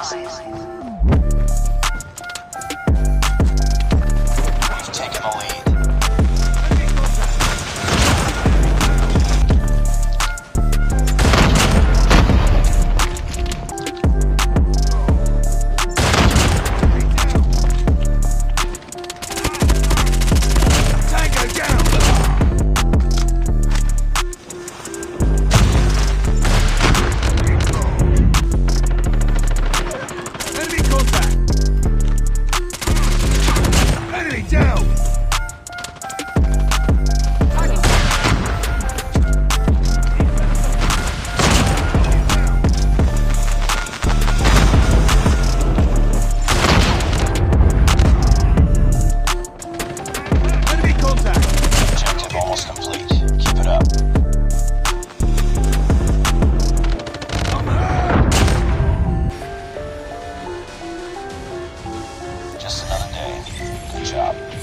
eyes. Job.